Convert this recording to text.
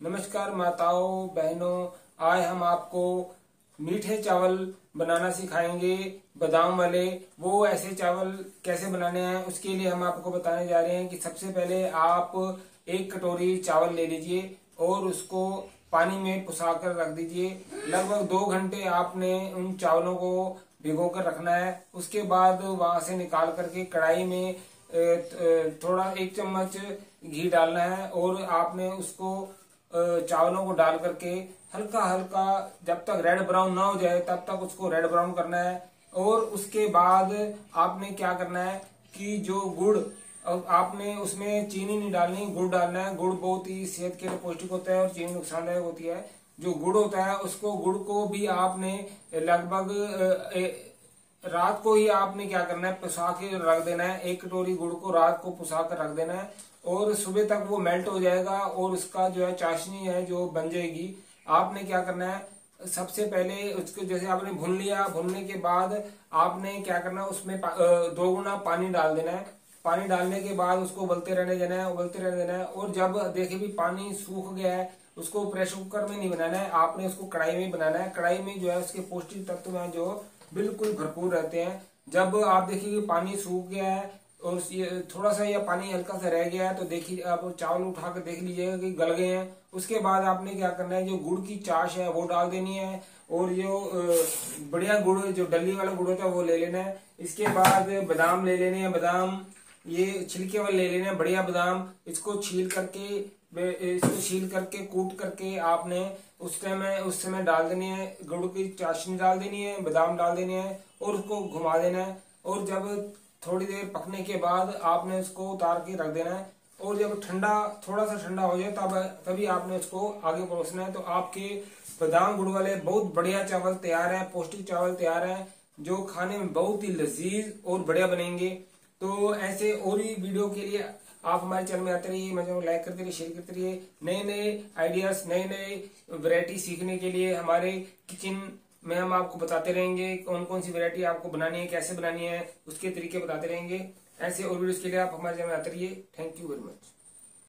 नमस्कार माताओं, बहनों, आज हम आपको मीठे चावल बनाना सिखाएँगे, बादाम वाले। वो ऐसे चावल कैसे बनाने हैं, उसके लिए हम आपको बताने जा रहे हैं कि सबसे पहले आप एक कटोरी चावल ले लीजिए और उसको पानी में पुसा कर रख दीजिए। लगभग दो घंटे आपने उन चावलों को भिगो कर रखना है। उसके बाद वहाँ से निकाल करके कढ़ाई में थोड़ा एक चम्मच घी डालना है और आपने उसको चावलों को डाल करके हल्का हल्का जब तक रेड ब्राउन ना हो जाए, तब तक उसको रेड ब्राउन करना है। और उसके बाद आपने क्या करना है कि जो गुड़ आपने उसमें चीनी नहीं डालनी, गुड़ डालना है। गुड़ बहुत ही सेहत के लिए पौष्टिक होता है और चीनी नुकसानदायक होती है। जो गुड़ होता है, उसको गुड़ को भी आपने लगभग रात को ही आपने क्या करना है, पुसा के रख देना है। एक कटोरी गुड़ को रात को पुसा कर रख देना है। और सुबह तक वो मेल्ट हो जाएगा और उसका जो है चाशनी है जो बन जाएगी। आपने क्या करना है? सबसे पहले उसको जैसे आपने भून लिया, भूनने के बाद आपने क्या करना है? उसमें दो गुना पानी डाल देना है। पानी डालने के बाद उसको उबलते रहने देना है, उबलते रहने देना है। और जब देखे भी पानी सूख गया है, उसको प्रेशर कुकर में नहीं बनाना है। आपने उसको कढ़ाई में बनाना है। कढ़ाई में जो है उसके पौष्टिक तत्व हैं जो बिल्कुल भरपूर रहते हैं। जब आप देखिए पानी सूख गया है थोड़ा सा या पानी हल्का सा रह गया है तो देखिए आप चावल उठा कर देख लीजिएगा कि गल गए हैं। उसके बाद आपने क्या करना है, जो गुड़ की चाश है, वो डाल देनी है, और जो बढ़िया गुड़, जो डली वाला गुड़ होता है, वो ले लेना है। इसके बाद बादाम ले लेने हैं, बादाम, ये छिलके वाले ले लेने हैं, बढ़िया बादाम। इसको छील करके इसको छील करके, कूट करके आपने उस टाइम, उस समय डाल देनी है, गुड़ की चाशनी डाल देनी है, बादाम डाल देने हैं, और उसको घुमा देना है। और जब थोड़ी देर पकने के बाद आपने उसको उतार के रख देना है। और जब ठंडा थोड़ा सा ठंडा हो जाए, तब, तभी आपने उसको आगे परोसना है। तो आपके बादाम गुड़ वाले बहुत बढ़िया चावल तैयार है, पौष्टिक चावल तैयार है, जो खाने में बहुत ही लजीज और बढ़िया बनेंगे। तो ऐसे और ही वीडियो के लिए आप हमारे चैनल में आते रहिए मुझे लाइक करते रहिए, शेयर करते रहिए। नए नए आइडियाज़ नए नए वैरायटी सीखने के लिए हमारे किचन में हम आपको बताते रहेंगे कौन कौन सी वेरायटी आपको बनानी है, कैसे बनानी है, उसके तरीके बताते रहेंगे। ऐसे और वीडियोस के लिए आप हमारे चैनल आते रहिए। Thank you very much